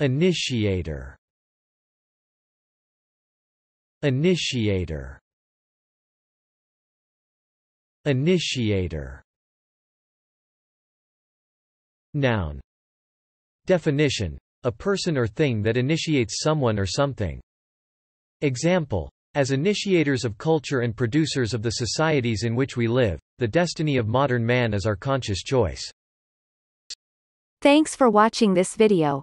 Initiator Initiator Initiator Noun Definition. A person or thing that initiates someone or something. Example. As initiators of culture and producers of the societies in which we live, the destiny of modern man is our conscious choice. Thanks for watching this video.